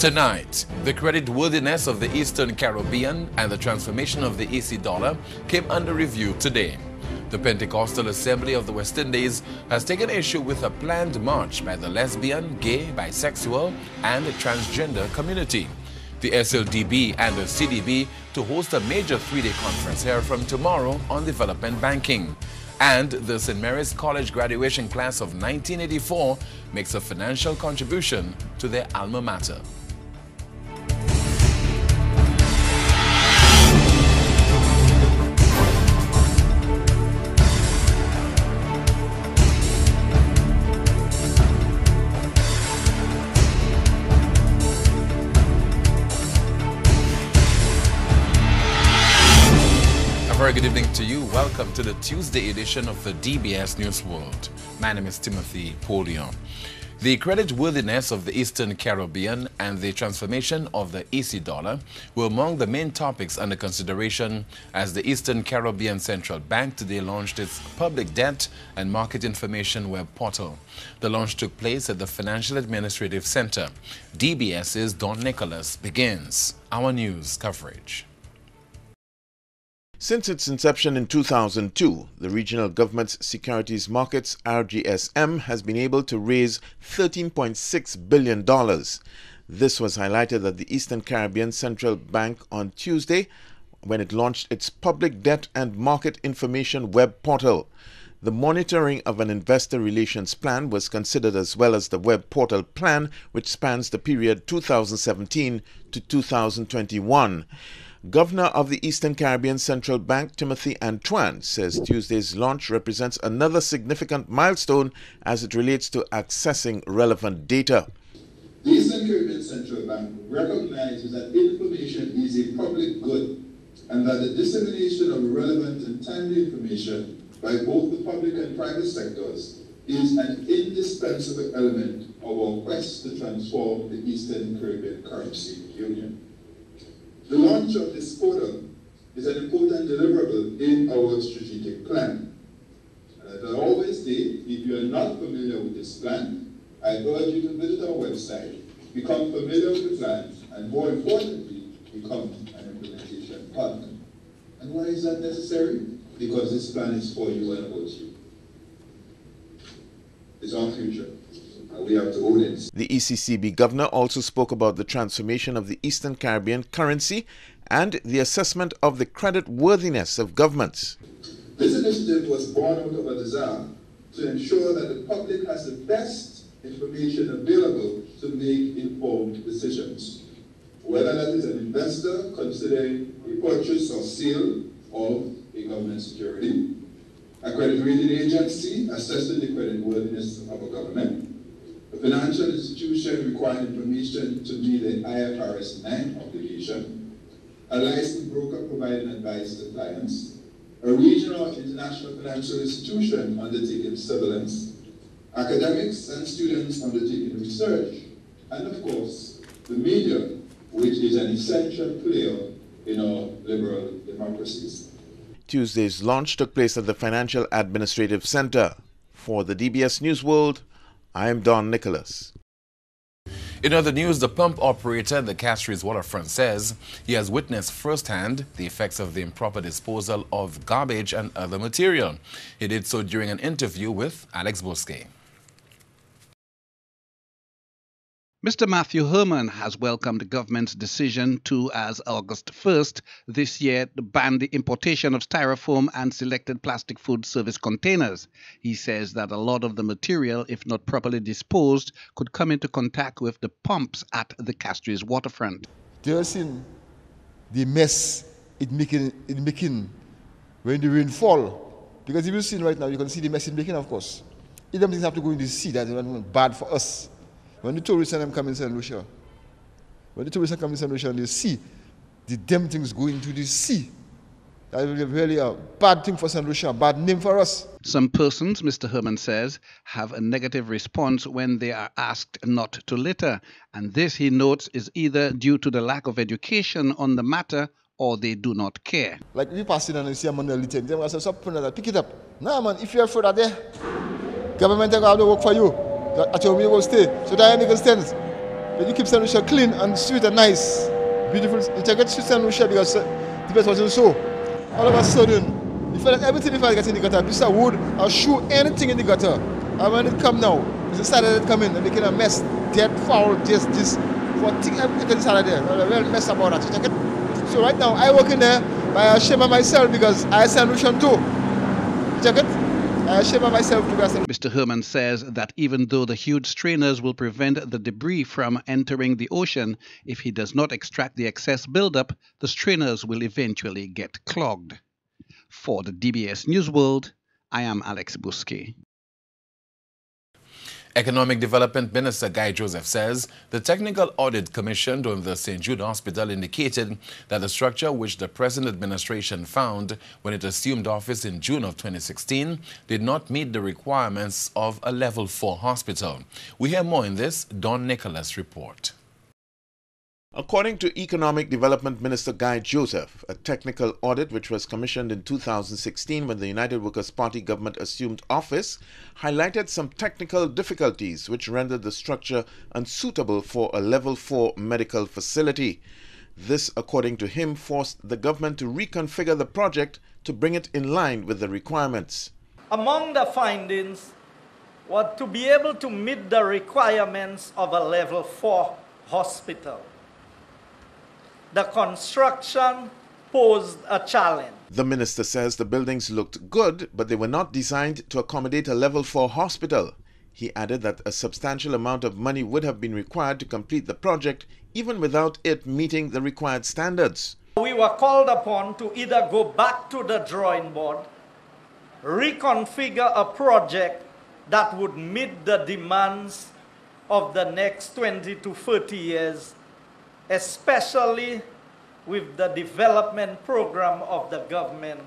Tonight, the creditworthiness of the Eastern Caribbean and the transformation of the EC dollar came under review today. The Pentecostal Assembly of the West Indies has taken issue with a planned march by the lesbian, gay, bisexual, and transgender community. The SLDB and the CDB to host a major three-day conference here from tomorrow on development banking. And the St. Mary's College graduation class of 1984 makes a financial contribution to their alma mater. Very good evening to you. Welcome to the Tuesday edition of the DBS News World. My name is Timothy Poleon. The creditworthiness of the Eastern Caribbean and the transformation of the EC dollar were among the main topics under consideration as the Eastern Caribbean Central Bank today launched its public debt and market information web portal. The launch took place at the Financial Administrative Center. DBS's Don Nicholas begins our news coverage. Since its inception in 2002, the Regional Government Securities Markets RGSM has been able to raise $13.6 billion. This was highlighted at the Eastern Caribbean Central Bank on Tuesday when it launched its Public Debt and Market Information web portal. The monitoring of an investor relations plan was considered as well as the web portal plan, which spans the period 2017 to 2021. Governor of the Eastern Caribbean Central Bank, Timothy Antoine, says Tuesday's launch represents another significant milestone as it relates to accessing relevant data. The Eastern Caribbean Central Bank recognizes that information is a public good and that the dissemination of relevant and timely information by both the public and private sectors is an indispensable element of our quest to transform the Eastern Caribbean currency. Launch of this portal is an important deliverable in our strategic plan. And as I always say, if you are not familiar with this plan, I urge you to visit our website, become familiar with the plan, and more importantly, become an implementation partner. And why is that necessary? Because this plan is for you and about you. It's our future. We have to own it. The ECCB governor also spoke about the transformation of the Eastern Caribbean currency and the assessment of the credit worthiness of governments. This initiative was born out of a desire to ensure that the public has the best information available to make informed decisions. Whether that is an investor considering a purchase or sale of a government security, a credit rating agency assessing the credit worthiness of a government, a financial institution requiring information to meet the IFRS 9 obligation, a licensed broker providing advice to clients, a regional or international financial institution undertaking surveillance, academics and students undertaking research, and of course, the media, which is an essential player in our liberal democracies. Tuesday's launch took place at the Financial Administrative Center. For the DBS News World, I am Don Nicholas. In other news, the pump operator at the Castries waterfront says he has witnessed firsthand the effects of the improper disposal of garbage and other material. He did so during an interview with Alex Bousquet. Mr. Matthew Herman has welcomed the government's decision to, as August 1st this year, ban the importation of styrofoam and selected plastic food service containers. He says that a lot of the material, if not properly disposed, could come into contact with the pumps at the Castries waterfront. See the mess it making, it making when the rain fall? Because if you see right now, you can see the mess it making, of course. If them things have to go in the sea, that's bad for us. When the tourists and them come in St. Lucia, when the tourists come in St. Lucia and they see the damn things going to the sea, that be really a bad thing for St. Lucia, a bad name for us. Some persons, Mr. Herman says, have a negative response when they are asked not to litter. And this, he notes, is either due to the lack of education on the matter or they do not care. Like we pass in and you see a man littering, they say, Stop, pick it up. No, man, if you're afraid of that, government will have to work for you at your will stay. So that any stands. But you keep St. Lucia clean and sweet and nice. Beautiful. You take. Lucia because the best wasn't so. All of a sudden, you feel like everything if I get in the gutter, piece of wood or shoe, anything in the gutter. And when it come now, it's decided it come in and making a mess, dead, foul, just this, for thing, everything inside there. A real mess about that. So right now, I work in there by a shame of myself because I St. Lucian too. You take it. Mr. Herman says that even though the huge strainers will prevent the debris from entering the ocean, if he does not extract the excess buildup, the strainers will eventually get clogged. For the DBS News World, I am Alex Bousquet. Economic Development Minister Guy Joseph says the technical audit commissioned on the St. Jude Hospital indicated that the structure which the present administration found when it assumed office in June of 2016 did not meet the requirements of a level 4 hospital. We hear more in this Don Nicholas report. According to Economic Development Minister Guy Joseph, a technical audit which was commissioned in 2016 when the United Workers' Party government assumed office highlighted some technical difficulties which rendered the structure unsuitable for a level 4 medical facility. This, according to him, forced the government to reconfigure the project to bring it in line with the requirements. Among the findings was to be able to meet the requirements of a level 4 hospital the construction posed a challenge. The minister says the buildings looked good, but they were not designed to accommodate a level 4 hospital. He added that a substantial amount of money would have been required to complete the project, even without it meeting the required standards. We were called upon to either go back to the drawing board, reconfigure a project that would meet the demands of the next 20 to 30 years especially with the development program of the government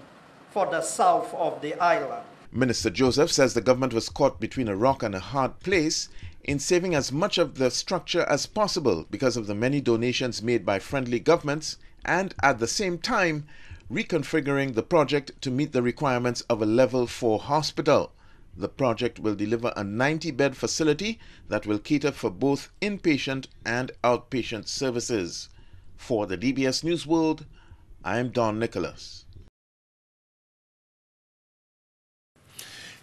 for the south of the island. Minister Joseph says the government was caught between a rock and a hard place in saving as much of the structure as possible because of the many donations made by friendly governments and at the same time reconfiguring the project to meet the requirements of a level 4 hospital. The project will deliver a 90 bed facility that will cater for both inpatient and outpatient services. For the DBS News World, I am Don Nicholas.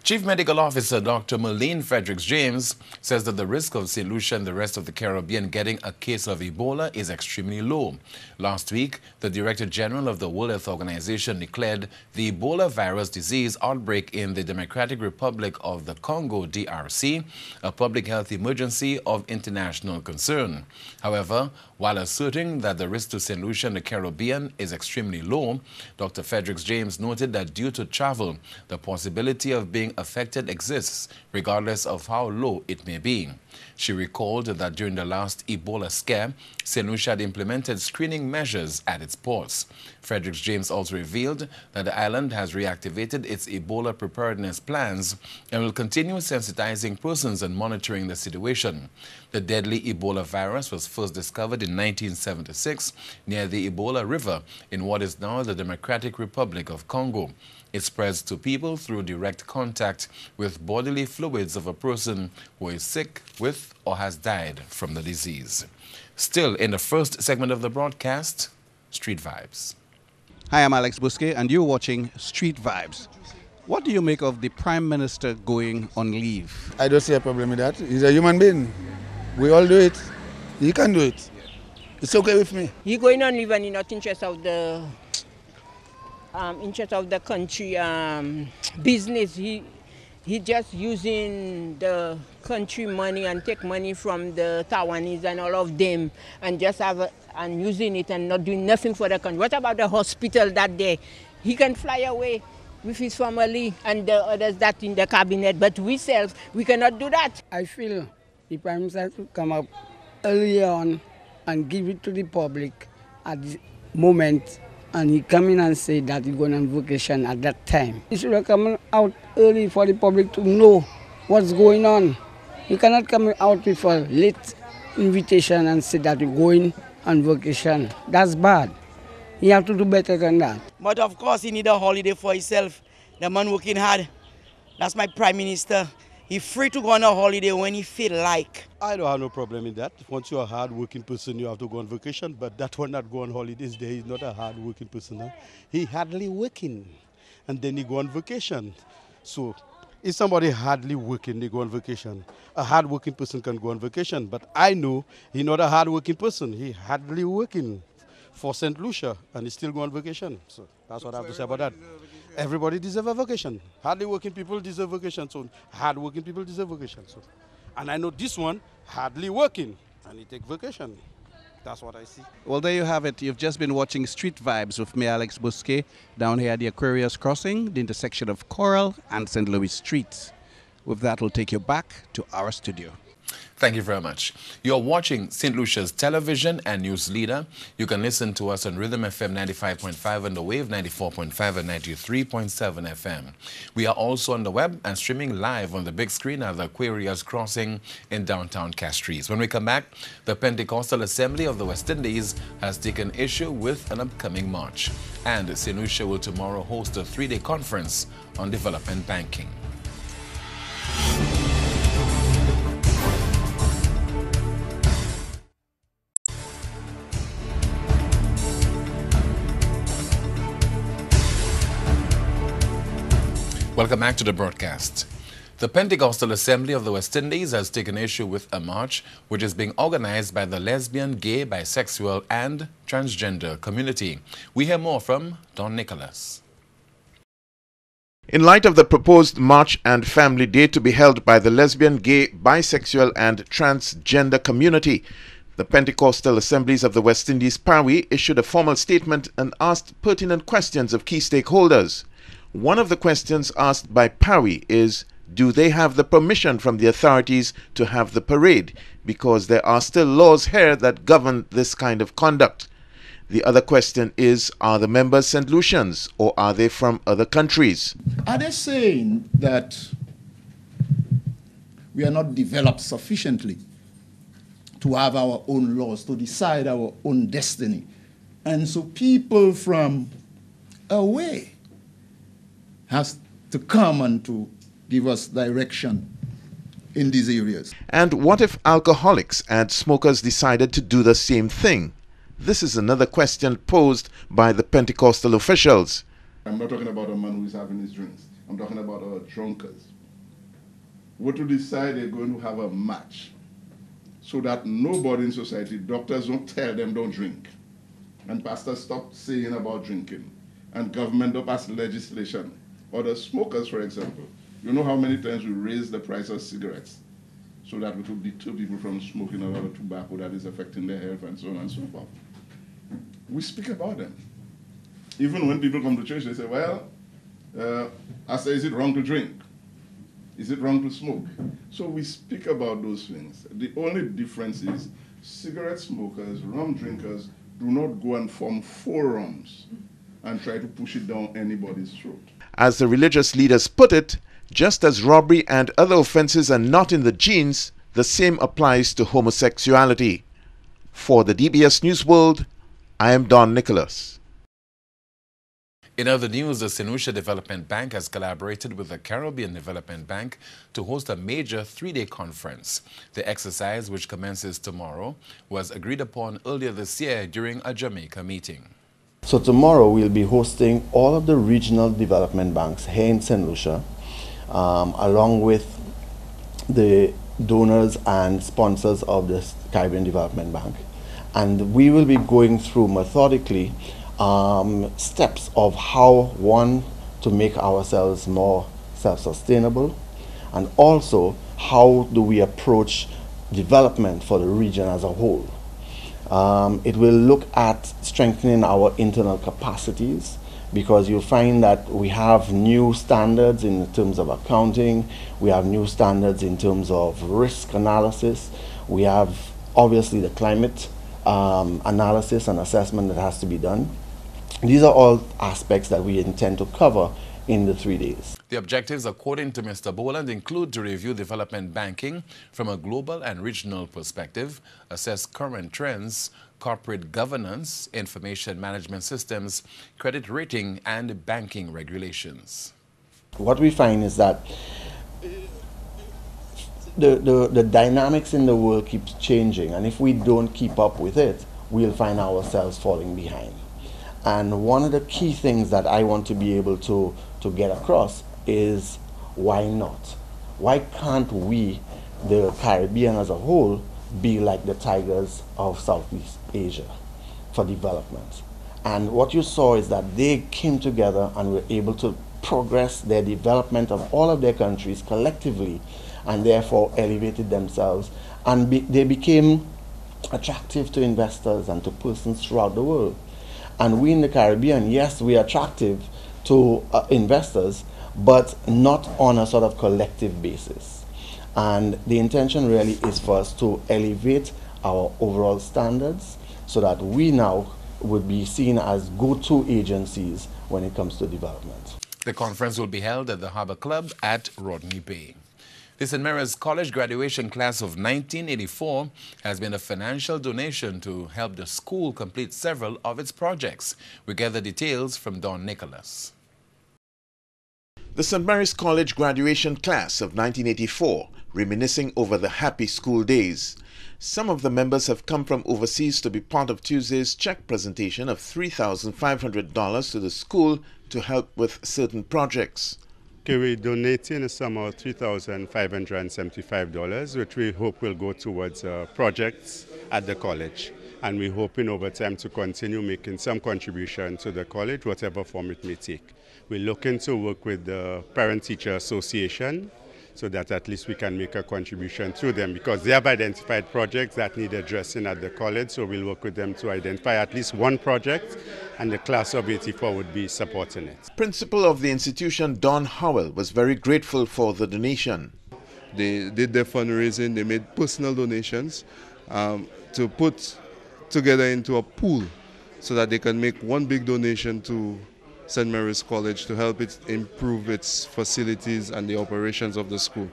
Chief Medical Officer Dr. Merlene Fredericks James says that the risk of St. Lucia and the rest of the Caribbean getting a case of Ebola is extremely low. Last week, the Director General of the World Health Organization declared the Ebola virus disease outbreak in the Democratic Republic of the Congo, DRC, a public health emergency of international concern. However, while asserting that the risk to St. Lucia and the Caribbean is extremely low, Dr. Fredericks James noted that due to travel, the possibility of being affected exists, regardless of how low it may be. She recalled that during the last Ebola scare, St. Lucia had implemented screening measures at its ports. Fredericks James also revealed that the island has reactivated its Ebola preparedness plans and will continue sensitizing persons and monitoring the situation. The deadly Ebola virus was first discovered in 1976 near the Ebola River in what is now the Democratic Republic of Congo. It spreads to people through direct contact with bodily fluids of a person who is sick with or has died from the disease. Still, in the first segment of the broadcast, Street Vibes. Hi, I'm Alex Bousquet, and you're watching Street Vibes. What do you make of the Prime Minister going on leave? I don't see a problem with that. He's a human being. We all do it. He can do it. It's okay with me. He going on leave and in not interested of the um, interest of the country um, business. He he just using the country money and take money from the Taiwanese and all of them and just have a, and using it and not doing nothing for the country. What about the hospital that day? He can fly away with his family and the others that in the cabinet, but we self, we cannot do that. I feel the Prime Minister to come up earlier on and give it to the public at the moment and he come in and say that he going on vacation at that time. He should have come out early for the public to know what's going on. He cannot come out with a late invitation and say that we're going on vacation. That's bad. He have to do better than that. But of course he need a holiday for himself. The man working hard. That's my prime minister. He free to go on a holiday when he feel like. I don't have no problem in that. Once you're a hard-working person, you have to go on vacation. But that one not go on holidays there. He's not a hard-working person. Huh? He hardly working, and then he go on vacation. So if somebody hardly working, they go on vacation. A hard-working person can go on vacation. But I know he's not a hard-working person. He hardly working for St. Lucia, and he still go on vacation. So that's what I have to say about that. Everybody deserve a vacation. Hardly working people deserve vacation. So hard working people deserve vacation. So, and I know this one hardly working and he take vacation. That's what I see. Well, there you have it. You've just been watching Street Vibes with me, Alex Bousquet, down here at the Aquarius Crossing, the intersection of Coral and St. Louis Streets. With that, we'll take you back to our studio. Thank you very much. You're watching St. Lucia's television and news leader. You can listen to us on Rhythm FM 95.5 and the Wave 94.5 and 93.7 FM. We are also on the web and streaming live on the big screen at the Aquarius Crossing in downtown Castries. When we come back, the Pentecostal Assembly of the West Indies has taken issue with an upcoming march. And St. Lucia will tomorrow host a three-day conference on development banking. Welcome back to the broadcast. The Pentecostal Assembly of the West Indies has taken issue with a march which is being organized by the lesbian, gay, bisexual, and transgender community. We hear more from Don Nicholas. In light of the proposed March and Family Day to be held by the lesbian, gay, bisexual, and transgender community, the Pentecostal Assemblies of the West Indies PAWI issued a formal statement and asked pertinent questions of key stakeholders. One of the questions asked by PAWI is do they have the permission from the authorities to have the parade? Because there are still laws here that govern this kind of conduct. The other question is are the members St. Lucians or are they from other countries? Are they saying that we are not developed sufficiently to have our own laws, to decide our own destiny? And so people from away has to come and to give us direction in these areas. And what if alcoholics and smokers decided to do the same thing? This is another question posed by the Pentecostal officials. I'm not talking about a man who is having his drinks. I'm talking about our drunkards. What to decide they're going to have a match so that nobody in society, doctors don't tell them don't drink. And pastors stop saying about drinking. And government don't pass legislation or the smokers, for example. You know how many times we raise the price of cigarettes so that we could deter people from smoking a lot of tobacco that is affecting their health and so on and so forth. We speak about them. Even when people come to church, they say, well, uh, I say, is it wrong to drink? Is it wrong to smoke? So we speak about those things. The only difference is cigarette smokers, rum drinkers do not go and form forums and try to push it down anybody's throat. As the religious leaders put it, just as robbery and other offenses are not in the genes, the same applies to homosexuality. For the DBS News World, I am Don Nicholas. In other news, the. Lucia Development Bank has collaborated with the Caribbean Development Bank to host a major three-day conference. The exercise, which commences tomorrow, was agreed upon earlier this year during a Jamaica meeting. So tomorrow we'll be hosting all of the regional development banks here in St. Lucia, um, along with the donors and sponsors of the Caribbean Development Bank. And we will be going through methodically um, steps of how, one, to make ourselves more self-sustainable, and also how do we approach development for the region as a whole. Um, it will look at strengthening our internal capacities because you'll find that we have new standards in terms of accounting, we have new standards in terms of risk analysis, we have obviously the climate um, analysis and assessment that has to be done. These are all aspects that we intend to cover in the three days. The objectives, according to Mr. Boland, include to review development banking from a global and regional perspective, assess current trends, corporate governance, information management systems, credit rating, and banking regulations. What we find is that the, the, the dynamics in the world keeps changing, and if we don't keep up with it, we'll find ourselves falling behind. And one of the key things that I want to be able to, to get across is why not? Why can't we, the Caribbean as a whole, be like the tigers of Southeast Asia for development? And what you saw is that they came together and were able to progress their development of all of their countries collectively and therefore elevated themselves and be, they became attractive to investors and to persons throughout the world. And we in the Caribbean, yes, we are attractive to uh, investors, but not on a sort of collective basis. And the intention really is for us to elevate our overall standards so that we now would be seen as go-to agencies when it comes to development. The conference will be held at the Harbor Club at Rodney Bay. The St. Mary's College graduation class of 1984 has been a financial donation to help the school complete several of its projects. We gather details from Don Nicholas. The St. Mary's College graduation class of 1984, reminiscing over the happy school days. Some of the members have come from overseas to be part of Tuesday's check presentation of $3,500 to the school to help with certain projects. Okay, we're donating a sum of $3,575, which we hope will go towards uh, projects at the college. And we're hoping over time to continue making some contribution to the college, whatever form it may take. We're looking to work with the Parent Teacher Association so that at least we can make a contribution to them because they have identified projects that need addressing at the college. So we'll work with them to identify at least one project and the class of 84 would be supporting it. Principal of the institution, Don Howell, was very grateful for the donation. They did their fundraising, they made personal donations um, to put together into a pool so that they can make one big donation to St. Mary's College to help it improve its facilities and the operations of the school.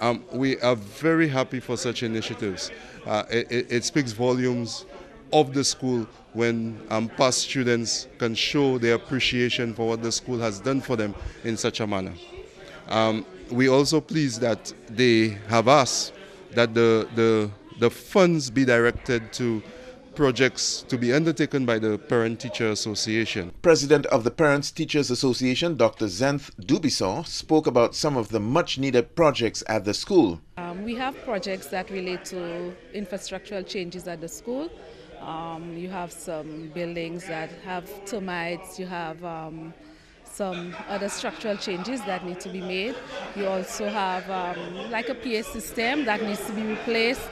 Um, we are very happy for such initiatives. Uh, it, it, speaks volumes of the school when um, past students can show their appreciation for what the school has done for them in such a manner. Um, we also pleased that they have asked that the, the, the funds be directed to projects to be undertaken by the Parent Teacher Association. President of the Parents Teachers Association, Dr. Zenth Dubisaw, spoke about some of the much needed projects at the school. Um, we have projects that relate to infrastructural changes at the school. Um, you have some buildings that have termites, you have um, some other structural changes that need to be made. You also have um, like a PA system that needs to be replaced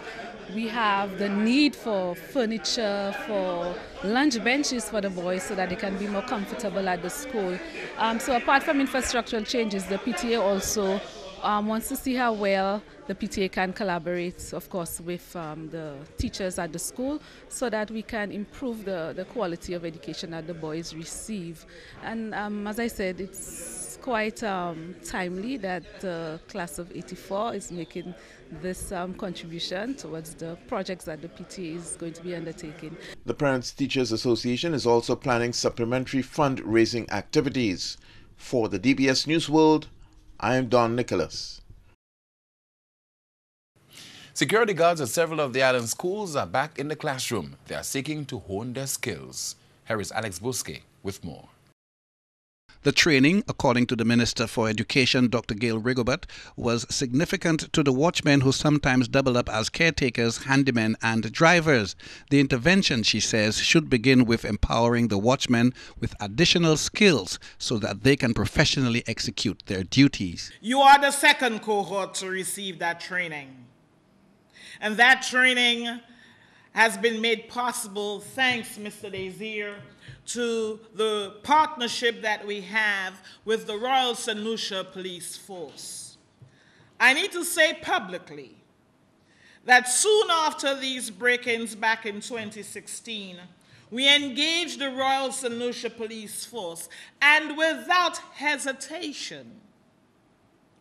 we have the need for furniture, for lunch benches for the boys so that they can be more comfortable at the school. Um, so apart from infrastructural changes, the PTA also um, wants to see how well the PTA can collaborate, of course, with um, the teachers at the school so that we can improve the, the quality of education that the boys receive. And um, as I said, it's quite um, timely that the class of 84 is making this um, contribution towards the projects that the PTA is going to be undertaking. The Parents Teachers Association is also planning supplementary fundraising activities. For the DBS News World, I am Don Nicholas. Security guards at several of the island schools are back in the classroom. They are seeking to hone their skills. Here is Alex Bousquet with more. The training, according to the Minister for Education, Dr. Gail Rigobert, was significant to the watchmen who sometimes double up as caretakers, handymen, and drivers. The intervention, she says, should begin with empowering the watchmen with additional skills so that they can professionally execute their duties. You are the second cohort to receive that training. And that training has been made possible thanks, Mr. Desir, to the partnership that we have with the Royal St. Lucia Police Force. I need to say publicly that soon after these break-ins back in 2016, we engaged the Royal St. Lucia Police Force, and without hesitation,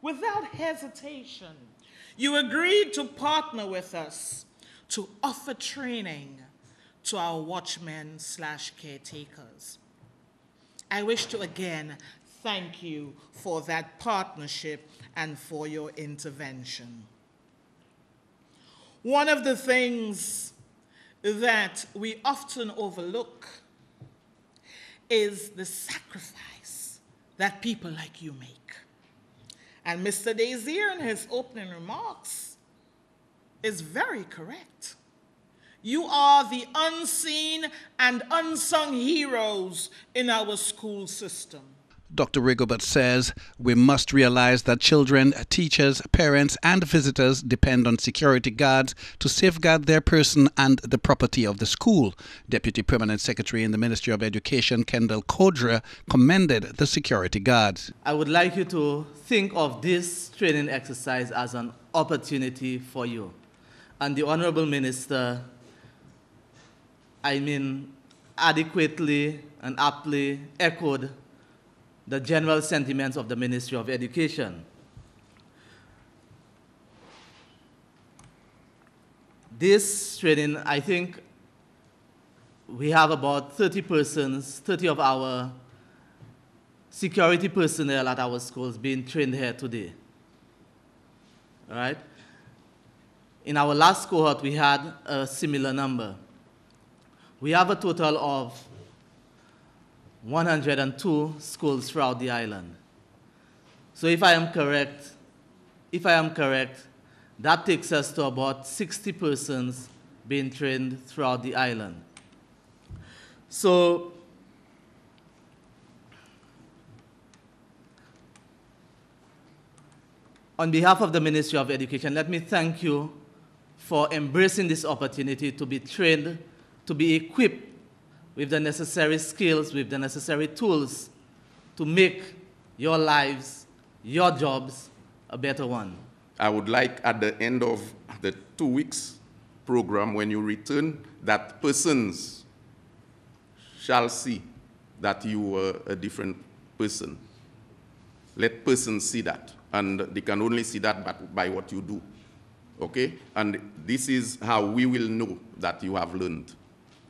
without hesitation, you agreed to partner with us to offer training to our watchmen slash caretakers. I wish to again thank you for that partnership and for your intervention. One of the things that we often overlook is the sacrifice that people like you make. And Mr. Desir, in his opening remarks, is very correct. You are the unseen and unsung heroes in our school system. Dr. Rigobert says we must realize that children, teachers, parents, and visitors depend on security guards to safeguard their person and the property of the school. Deputy Permanent Secretary in the Ministry of Education, Kendall Kodra, commended the security guards. I would like you to think of this training exercise as an opportunity for you. And the Honorable Minister, I mean, adequately and aptly echoed the general sentiments of the Ministry of Education. This training, I think we have about 30 persons, 30 of our security personnel at our schools being trained here today. All right? In our last cohort, we had a similar number. We have a total of 102 schools throughout the island. So if I am correct, if I am correct, that takes us to about 60 persons being trained throughout the island. So on behalf of the Ministry of Education, let me thank you for embracing this opportunity to be trained, to be equipped with the necessary skills, with the necessary tools to make your lives, your jobs, a better one. I would like at the end of the two weeks program, when you return, that persons shall see that you were a different person. Let persons see that, and they can only see that by what you do. Okay? And this is how we will know that you have learned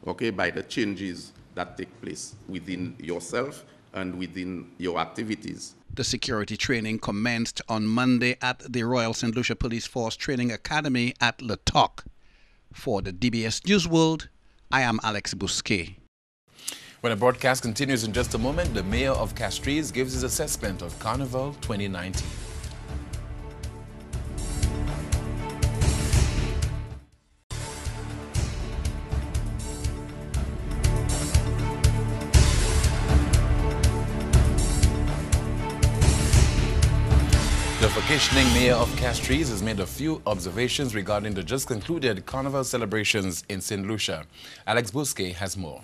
okay, by the changes that take place within yourself and within your activities. The security training commenced on Monday at the Royal St. Lucia Police Force Training Academy at La Toc. For the DBS News World, I am Alex Bousquet. When the broadcast continues in just a moment, the mayor of Castries gives his assessment of Carnival 2019. Vacationing mayor of Castries has made a few observations regarding the just concluded carnival celebrations in St. Lucia. Alex Bousquet has more.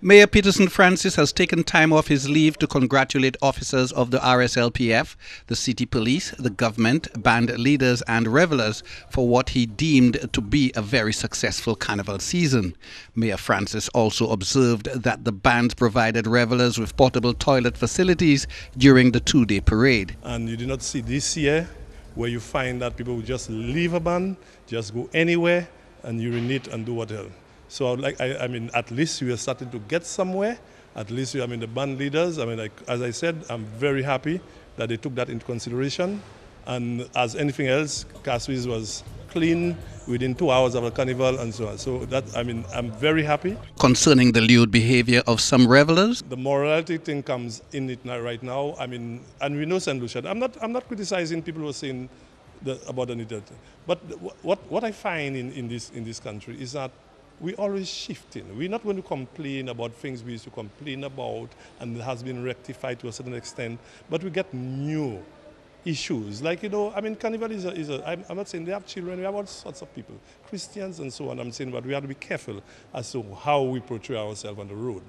Mayor Peterson Francis has taken time off his leave to congratulate officers of the RSLPF, the city police, the government, band leaders, and revelers for what he deemed to be a very successful carnival season. Mayor Francis also observed that the bands provided revelers with portable toilet facilities during the two day parade. And you do not see this year where you find that people will just leave a band, just go anywhere, and urinate and do whatever. So like, I, I, mean, at least we are starting to get somewhere. At least, I mean, the band leaders, I mean, like, as I said, I'm very happy that they took that into consideration. And as anything else, Castries was clean within two hours of the carnival and so on. So that, I mean, I'm very happy. Concerning the lewd behavior of some revelers? The morality thing comes in it now, right now. I mean, and we know St. Lucia. I'm not, I'm not criticizing people who are saying the, about the But what, what I find in, in, this, in this country is that we're always shifting. We're not going to complain about things we used to complain about and it has been rectified to a certain extent, but we get new issues. Like, you know, I mean, Carnival is a, is a I'm, I'm not saying they have children, we have all sorts of people, Christians and so on. I'm saying, but we have to be careful as to how we portray ourselves on the road.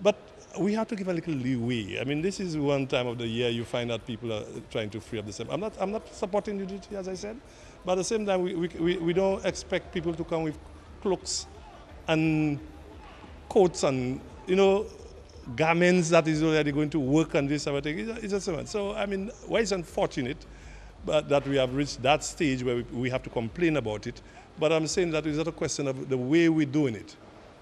But we have to give a little leeway. I mean, this is one time of the year you find that people are trying to free up the same. I'm not, I'm not supporting nudity, as I said, but at the same time, we, we, we don't expect people to come with cloaks and coats and, you know, garments that is already going to work on this everything. It's just so, so I mean, why it's unfortunate but that we have reached that stage where we, we have to complain about it. But I'm saying that it's not a question of the way we're doing it.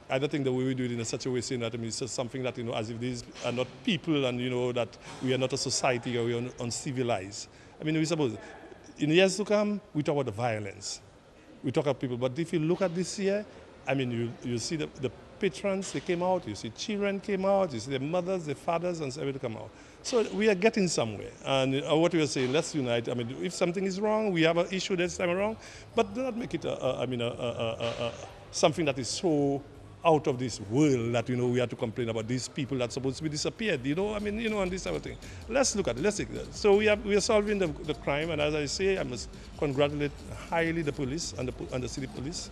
I don't think the way we do it in such a way saying that I mean, it's just something that, you know, as if these are not people and, you know, that we are not a society or we are uncivilized. I mean, we suppose in years to come, we talk about the violence. We talk about people. But if you look at this year, I mean, you, you see the, the patrons, they came out, you see children came out, you see the mothers, the fathers, and so everybody come out. So we are getting somewhere. And uh, what we are saying, let's unite. I mean, if something is wrong, we have an issue this time around, but do not make it, I mean, something that is so out of this world that, you know, we have to complain about these people that's supposed to be disappeared, you know, I mean, you know, and this type of thing. Let's look at it. Let's take that. So we, have, we are solving the, the crime, and as I say, I must congratulate highly the police and the, and the city police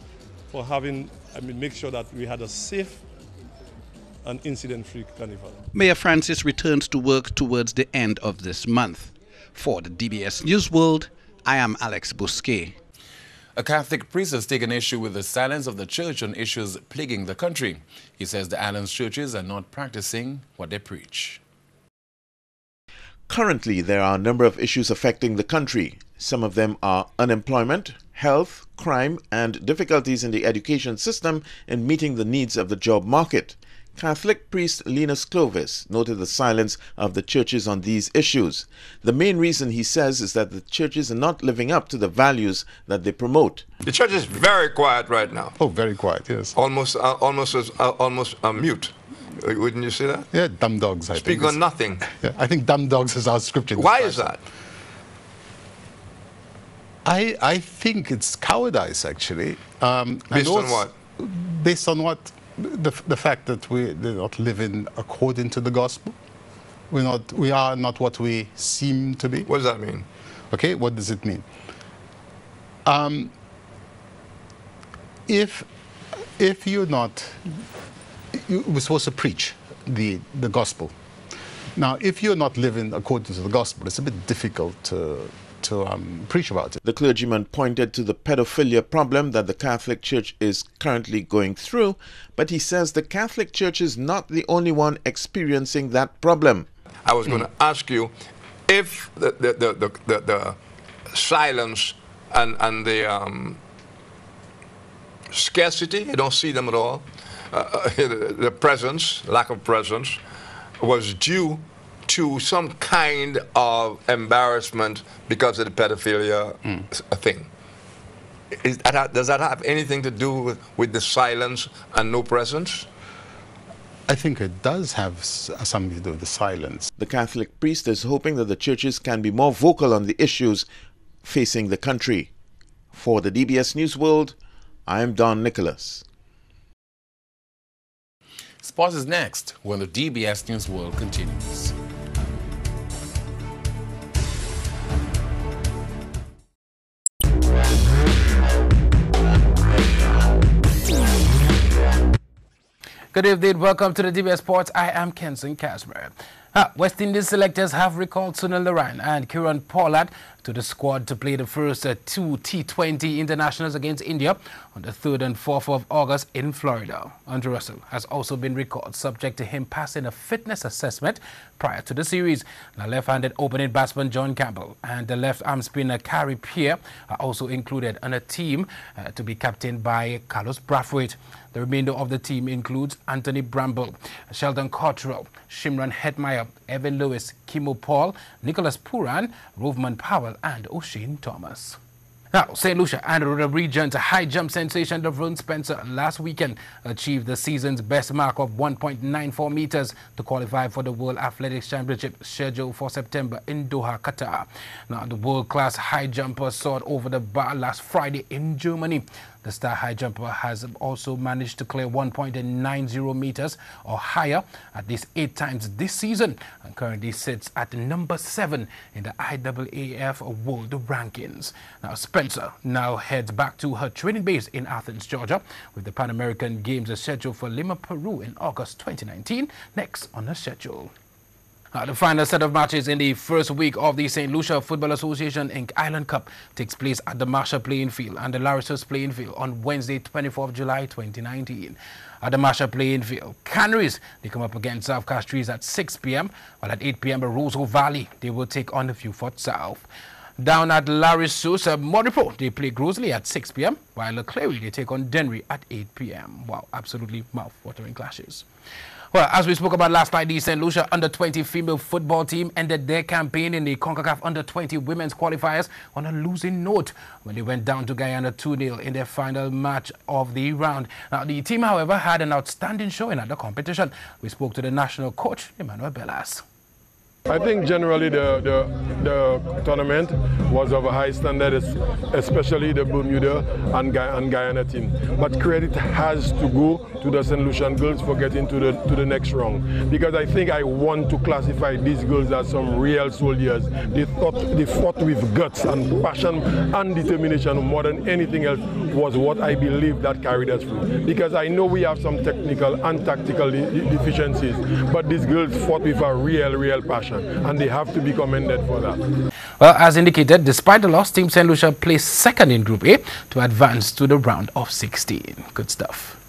for having, I mean, make sure that we had a safe and incident-free carnival. Mayor Francis returns to work towards the end of this month. For the DBS News World, I am Alex Bousquet. A Catholic priest has taken issue with the silence of the church on issues plaguing the country. He says the island's churches are not practicing what they preach. Currently, there are a number of issues affecting the country. Some of them are unemployment, health, crime, and difficulties in the education system in meeting the needs of the job market. Catholic priest Linus Clovis noted the silence of the churches on these issues. The main reason, he says, is that the churches are not living up to the values that they promote. The church is very quiet right now. Oh, very quiet, yes. Almost, uh, almost, uh, almost uh, mute. Wouldn't you say that? Yeah, dumb dogs. I Speak think. on nothing. Yeah, I think dumb dogs is our scripture. Why is that? I I think it's cowardice actually. Um, based on what? Based on what? the, the fact that we, they're not living according to the gospel. We're not, we are not what we seem to be. What does that mean? Okay, what does it mean? Um, if, if you're not, you, we're supposed to preach the, the gospel. Now, if you're not living according to the gospel, it's a bit difficult to, to um, preach about it. The clergyman pointed to the pedophilia problem that the Catholic Church is currently going through, but he says the Catholic Church is not the only one experiencing that problem. I was going to ask you if the, the, the, the, the silence and, and the um, scarcity, you don't see them at all, uh, the presence, lack of presence, was due to some kind of embarrassment because of the pedophilia mm. thing. That, does that have anything to do with, with the silence and no presence? I think it does have something to do with the silence. The Catholic priest is hoping that the churches can be more vocal on the issues facing the country. For the DBS News World, I am Don Nicholas. Sports is next when the DBS News World continues. Good evening. Welcome to the DBS Sports. I am Kenson Casper. West Indies selectors have recalled Sunil Narine and Kieron Pollard to the squad to play the first uh, two T20 internationals against India on the 3rd and 4th of August in Florida. Andre Russell has also been recalled subject to him passing a fitness assessment prior to the series. The left-handed opening batsman John Campbell and the left-arm spinner Khary Pierre are also included on a team uh, to be captained by Carlos Brathwaite. The remainder of the team includes Anthony Bramble, Sheldon Cottrell, Shimron Hetmyer, Evan Lewis, Keemo Paul, Nicholas Pooran, Rovman Powell, and Oshane Thomas. Now, St. Lucia and the region's high jump sensation Levern Spencer last weekend achieved the season's best mark of 1.94 meters to qualify for the World Athletics Championship scheduled for September in Doha, Qatar. Now, the world-class high jumper soared over the bar last Friday in Germany. The star high jumper has also managed to clear 1.90 meters or higher at least eight times this season and currently sits at number seven in the IAAF World Rankings. Now, Spencer now heads back to her training base in Athens, Georgia, with the Pan American Games scheduled for Lima, Peru in August 2019, next on the schedule. Uh, the final set of matches in the first week of the St. Lucia Football Association Inc. Island Cup takes place at the Marshall Playing Field and the Larissos Playing Field on Wednesday, 24th July 2019. At the Marshall Playing Field, Canaries, they come up against South Castries at 6 p.m., while at 8 p.m. at Roseau Valley, they will take on the Vieux-Fort South. Down at Larissos, uh, Modipo, they play Gros Islet at 6 p.m., while Clary, they take on Dennery at 8 p.m. Wow, absolutely mouth-watering clashes. Well, as we spoke about last night, the St. Lucia under-20 female football team ended their campaign in the CONCACAF under-20 women's qualifiers on a losing note when they went down to Guyana 2-0 in their final match of the round. Now, the team, however, had an outstanding showing at the competition. We spoke to the national coach, Emmanuel Bellas. I think generally the, the, the, tournament was of a high standard, especially the Bermuda and, and Guyana team. But credit has to go to the St. Lucian girls for getting to the, to the next round. Because I think I want to classify these girls as some real soldiers. They, thought, they fought with guts and passion and determination more than anything else was what I believe that carried us through. Because I know we have some technical and tactical deficiencies, but these girls fought with a real, real passion and they have to be commended for that. Well, as indicated, despite the loss, Team St. Lucia placed second in Group A to advance to the round of 16. Good stuff.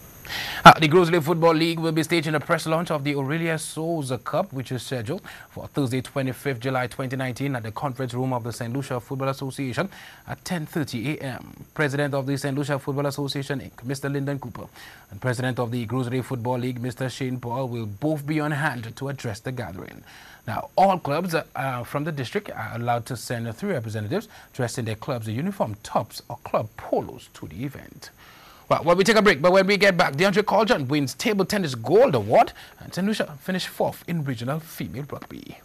Uh, the Gros Islet Football League will be staging a press launch of the Aurelia Souza Cup, which is scheduled for Thursday, 25th July 2019 at the conference room of the St. Lucia Football Association at 10.30 a.m. President of the St. Lucia Football Association, Inc., Mr. Lyndon Cooper, and President of the Gros Islet Football League, Mr. Shane Paul, will both be on hand to address the gathering. Now, all clubs uh, from the district are allowed to send three representatives dressed in their club's uniform tops or club polos to the event. Well, well, we take a break, but when we get back, DeAndre Coljon wins table tennis gold award, and. Lucia finished fourth in regional female rugby.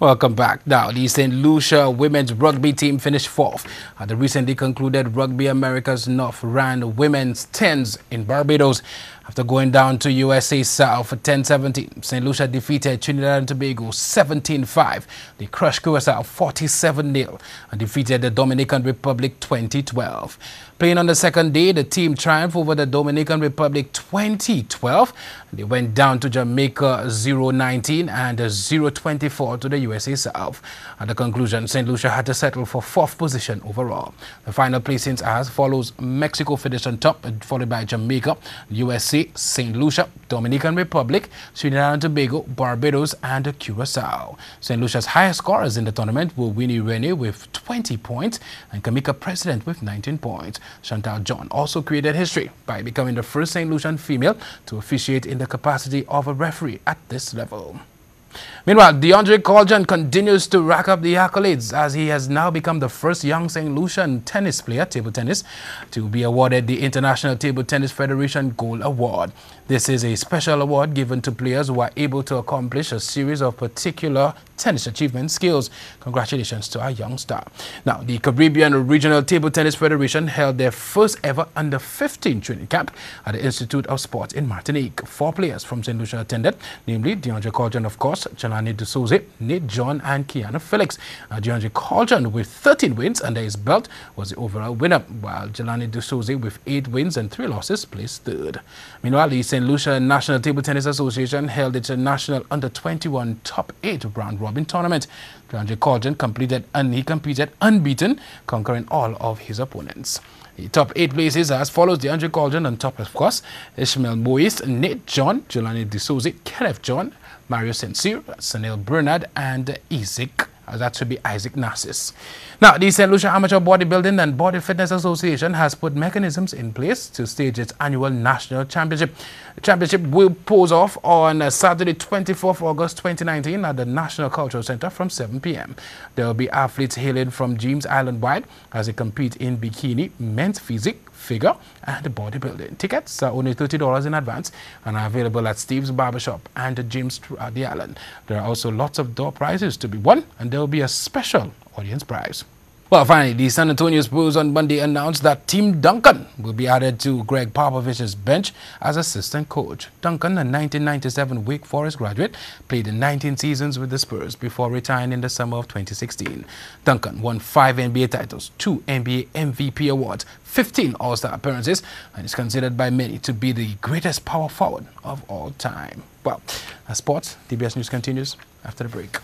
Welcome back. Now, the St. Lucia women's rugby team finished fourth at the recently concluded Rugby Americas North Rand Women's Tens in Barbados. After going down to USA South for 10-17, St. Lucia defeated Trinidad and Tobago 17-5. They crushed Curacao 47-0 and defeated the Dominican Republic 2012. Playing on the second day, the team triumphed over the Dominican Republic 2012. They went down to Jamaica 0-19 and 0-24 to the USA South. At the conclusion, St. Lucia had to settle for fourth position overall. The final placings as follows Mexico finished on top, followed by Jamaica, USA, St. Lucia, Dominican Republic, Trinidad and Tobago, Barbados, and Curacao. St. Lucia's highest scorers in the tournament were Winnie Rennie with 20 points and Kamika President with 19 points. Chantal John also created history by becoming the first St. Lucian female to officiate in the capacity of a referee at this level. Meanwhile, DeAndre Coljon continues to rack up the accolades as he has now become the first young St. Lucian tennis player, table tennis, to be awarded the International Table Tennis Federation Gold Award. This is a special award given to players who are able to accomplish a series of particular tennis achievement skills. Congratulations to our young star. Now, the Caribbean Regional Table Tennis Federation held their first ever under 15 training camp at the Institute of Sport in Martinique. Four players from St. Lucia attended, namely DeAndre Coljon, of course, Jelani D'Souza, Nate John, and Kiana Felix. Uh, DeAndre Coljon, with 13 wins under his belt, was the overall winner, while Jelani D'Souza, with 8 wins and 3 losses, placed third. Meanwhile, the St. Lucia National Table Tennis Association held its national under 21 top 8 round robin tournament. DeAndre Coljon completed and he competed unbeaten, conquering all of his opponents. The top eight places as follows DeAndre Coljon on top, of course, Ishmael Moise, Nate John, Jelani D'Souza, Kenneth John, Mario Sincere, Sanil Bernard, and Isaac uh, that should be Isaac Narcis. Now, the St. Lucia Amateur Bodybuilding and Body Fitness Association has put mechanisms in place to stage its annual national championship. The championship will pose off on uh, Saturday, 24th August 2019 at the National Cultural Center from 7 p.m. There will be athletes hailing from James Island wide as they compete in bikini, men's physique, figure, and bodybuilding. Tickets are only $30 in advance and are available at Steve's Barbershop and James throughout the island. There are also lots of door prizes to be won, and there will be a special audience prize. Well, finally, the San Antonio Spurs on Monday announced that Tim Duncan will be added to Gregg Popovich's bench as assistant coach. Duncan, a 1997 Wake Forest graduate, played in 19 seasons with the Spurs before retiring in the summer of 2016. Duncan won five NBA titles, two NBA MVP awards, 15 All-Star appearances, and is considered by many to be the greatest power forward of all time. Well, sports, DBS News continues after the break.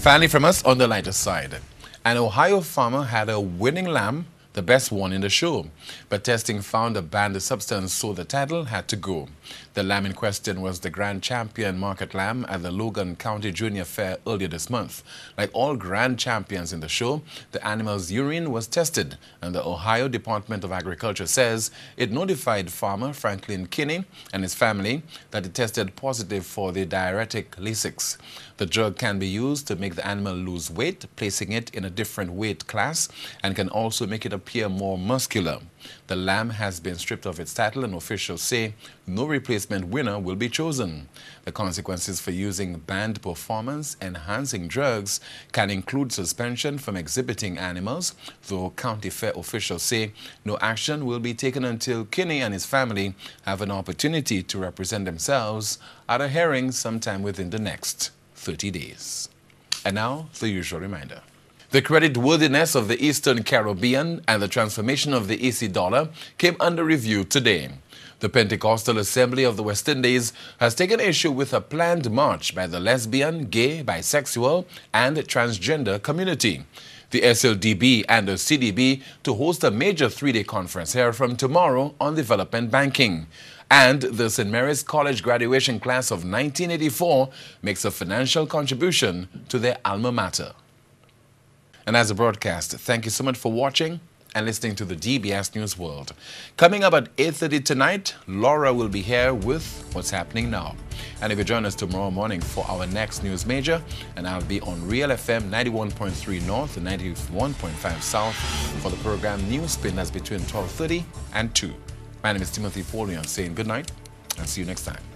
Finally, from us on the lighter side, an Ohio farmer had a winning lamb the best one in the show. But testing found a banned substance, so the title had to go. The lamb in question was the grand champion market lamb at the Logan County Junior Fair earlier this month. Like all grand champions in the show, the animal's urine was tested, and the Ohio Department of Agriculture says it notified farmer Franklin Kinney and his family that it tested positive for the diuretic Lasix. The drug can be used to make the animal lose weight, placing it in a different weight class, and can also make it appear more muscular. The lamb has been stripped of its title and officials say no replacement winner will be chosen. The consequences for using banned performance enhancing drugs can include suspension from exhibiting animals, though county fair officials say no action will be taken until Kinney and his family have an opportunity to represent themselves at a hearing sometime within the next 30 days. And now, the usual reminder. The creditworthiness of the Eastern Caribbean and the transformation of the EC dollar came under review today. The Pentecostal Assembly of the West Indies has taken issue with a planned march by the lesbian, gay, bisexual, and transgender community. The SLDB and the CDB to host a major three-day conference here from tomorrow on development banking. And the St. Mary's College graduation class of 1984 makes a financial contribution to their alma mater. And as a broadcast, thank you so much for watching and listening to the DBS News World. Coming up at 8.30 tonight, Laura will be here with What's Happening Now. And if you join us tomorrow morning for our next news major, and I'll be on Real FM 91.3 North and 91.5 South for the program News Spin that's between 12.30 and 2. My name is Timothy Poleon saying good night and see you next time.